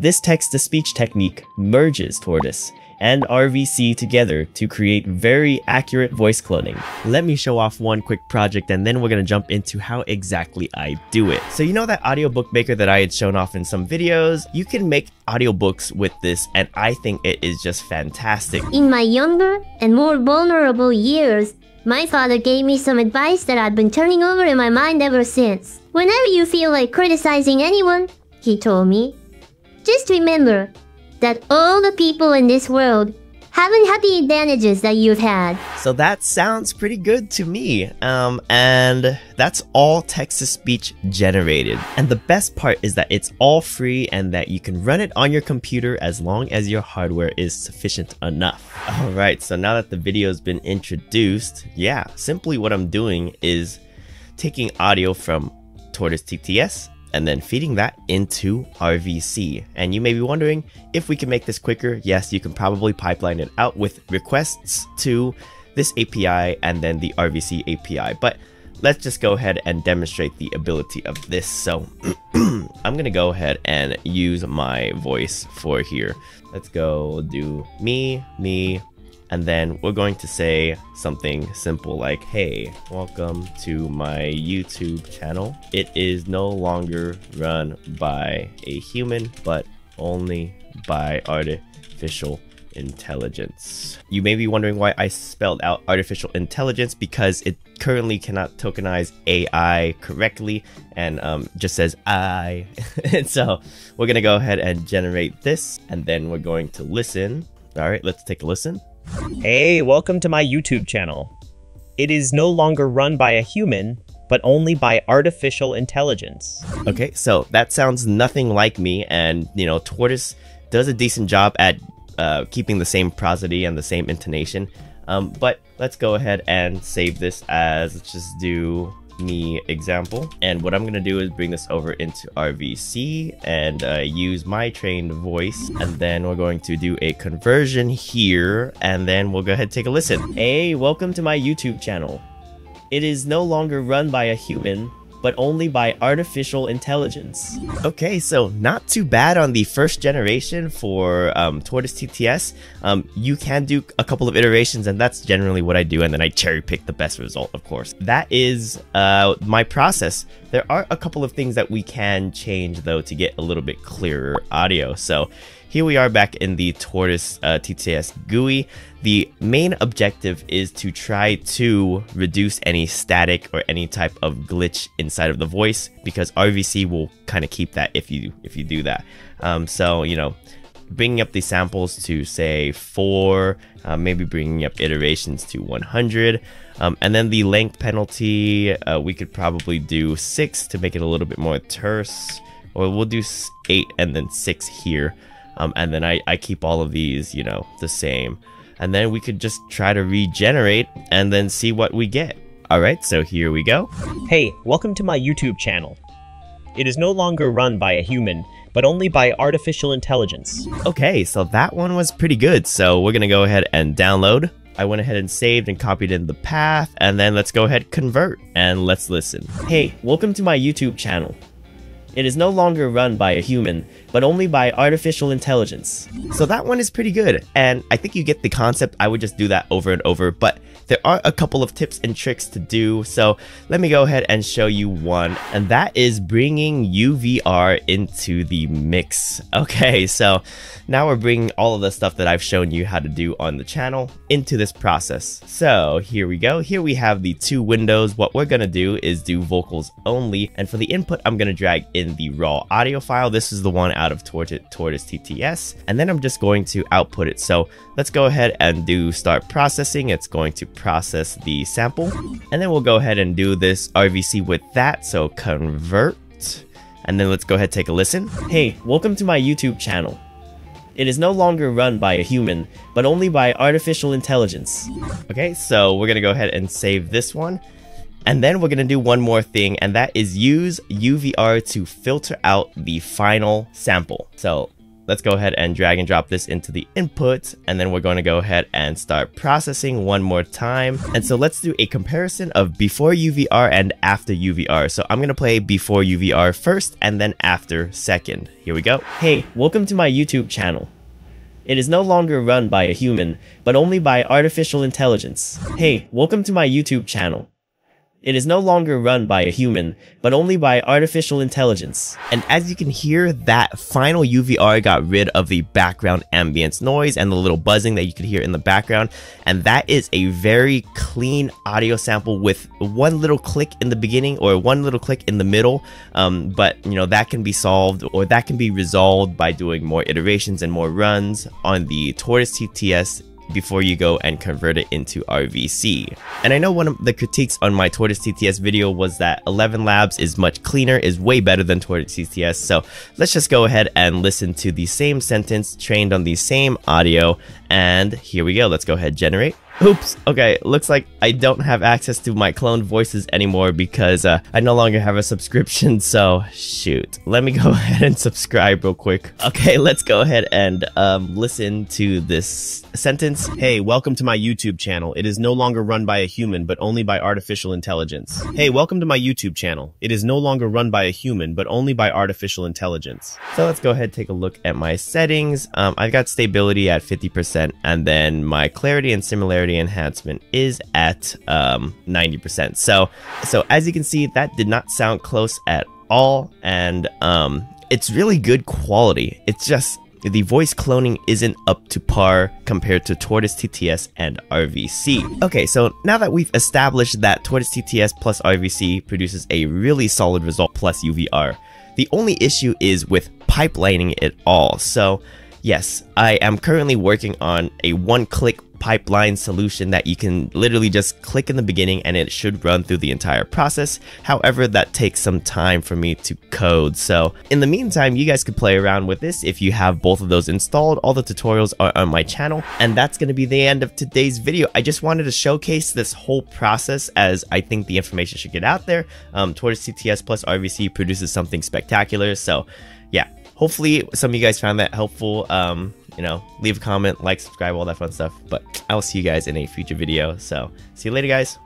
This text-to-speech technique merges Tortoise and RVC together to create very accurate voice cloning. Let me show off one quick project and then we're gonna jump into how exactly I do it. So you know that audiobook maker that I had shown off in some videos? You can make audiobooks with this and I think it is just fantastic. In my younger and more vulnerable years, my father gave me some advice that I've been turning over in my mind ever since. Whenever you feel like criticizing anyone, he told me, just remember that all the people in this world haven't had the advantages that you've had. So that sounds pretty good to me. Um, and that's all text-to-speech generated. And the best part is that it's all free and that you can run it on your computer as long as your hardware is sufficient enough. Alright, so now that the video has been introduced, yeah, simply what I'm doing is taking audio from Tortoise TTS and then feeding that into RVC. And you may be wondering if we can make this quicker. Yes, you can probably pipeline it out with requests to this API and then the RVC API. But let's just go ahead and demonstrate the ability of this. So I'm gonna go ahead and use my voice for here. Let's go do me, me, and then we're going to say something simple like, hey, welcome to my YouTube channel. It is no longer run by a human, but only by artificial intelligence. You may be wondering why I spelled out artificial intelligence because it currently cannot tokenize AI correctly and um, just says I. and so we're going to go ahead and generate this and then we're going to listen. All right, let's take a listen. Hey, welcome to my YouTube channel. It is no longer run by a human, but only by artificial intelligence. Okay, so that sounds nothing like me, and you know, Tortoise does a decent job at uh, keeping the same prosody and the same intonation. Um, but let's go ahead and save this as, let's just do me example. And what I'm to do is bring this over into RVC and uh, use my trained voice. And then we're going to do a conversion here. And then we'll go ahead and take a listen. Hey, welcome to my YouTube channel. It is no longer run by a human, but only by artificial intelligence. Okay, so not too bad on the first generation for um, Tortoise TTS. Um, you can do a couple of iterations, and that's generally what I do, and then I cherry pick the best result, of course. That is uh, my process. There are a couple of things that we can change, though, to get a little bit clearer audio. So here we are back in the Tortoise uh, TTS GUI. The main objective is to try to reduce any static or any type of glitch inside of the voice because RVC will kind of keep that if you if you do that. Um, so you know, bringing up the samples to say four, uh, maybe bringing up iterations to 100. Um, and then the length penalty, uh, we could probably do six to make it a little bit more terse, or we'll do eight and then six here. Um, and then I, I keep all of these, you know, the same. And then we could just try to regenerate and then see what we get. Alright, so here we go. Hey, welcome to my YouTube channel. It is no longer run by a human, but only by artificial intelligence. Okay, so that one was pretty good. So we're gonna go ahead and download. I went ahead and saved and copied in the path, and then let's go ahead convert, and let's listen. Hey, welcome to my YouTube channel. It is no longer run by a human, but only by artificial intelligence. So that one is pretty good, and I think you get the concept. I would just do that over and over, but there are a couple of tips and tricks to do, so let me go ahead and show you one, and that is bringing UVR into the mix. Okay, so now we're bringing all of the stuff that I've shown you how to do on the channel into this process. So here we go. Here we have the two windows. What we're gonna do is do vocals only, and for the input, I'm gonna drag in the raw audio file. This is the one out of Tortoise TTS, and then I'm just going to output it. So let's go ahead and do start processing. It's going to process the sample, and then we'll go ahead and do this RVC with that. So convert, and then let's go ahead take a listen. Hey, welcome to my YouTube channel. It is no longer run by a human, but only by artificial intelligence. Okay, so we're gonna go ahead and save this one. And then we're going to do one more thing, and that is use UVR to filter out the final sample. So let's go ahead and drag and drop this into the input. And then we're going to go ahead and start processing one more time. And so let's do a comparison of before UVR and after UVR. So I'm going to play before UVR first and then after second. Here we go. Hey, welcome to my YouTube channel. It is no longer run by a human, but only by artificial intelligence. Hey, welcome to my YouTube channel. It is no longer run by a human, but only by artificial intelligence. And as you can hear, that final UVR got rid of the background ambience noise and the little buzzing that you could hear in the background. And that is a very clean audio sample with one little click in the beginning or one little click in the middle. Um, but, you know, that can be solved or that can be resolved by doing more iterations and more runs on the Tortoise TTS before you go and convert it into RVC. And I know one of the critiques on my Tortoise TTS video was that 11 Labs is much cleaner, is way better than Tortoise TTS. So let's just go ahead and listen to the same sentence trained on the same audio. And here we go. Let's go ahead generate. Oops. Okay, looks like I don't have access to my cloned voices anymore because uh, I no longer have a subscription, so shoot. Let me go ahead and subscribe real quick. Okay, let's go ahead and um, listen to this sentence. Hey, welcome to my YouTube channel. It is no longer run by a human, but only by artificial intelligence. Hey, welcome to my YouTube channel. It is no longer run by a human, but only by artificial intelligence. So let's go ahead and take a look at my settings. Um, I've got stability at 50%, and then my clarity and similarity enhancement is at um, 90%. So, so as you can see, that did not sound close at all, and um, it's really good quality. It's just the voice cloning isn't up to par compared to Tortoise TTS and RVC. Okay, so now that we've established that Tortoise TTS plus RVC produces a really solid result plus UVR, the only issue is with pipelining it all. So yes, I am currently working on a one-click pipeline solution that you can literally just click in the beginning and it should run through the entire process. However, that takes some time for me to code. So in the meantime, you guys could play around with this if you have both of those installed. All the tutorials are on my channel. And that's going to be the end of today's video. I just wanted to showcase this whole process as I think the information should get out there. Um, Tortoise TTS plus RVC produces something spectacular. So yeah, hopefully some of you guys found that helpful. Um, you know, leave a comment, like, subscribe, all that fun stuff. But I will see you guys in a future video. So see you later, guys.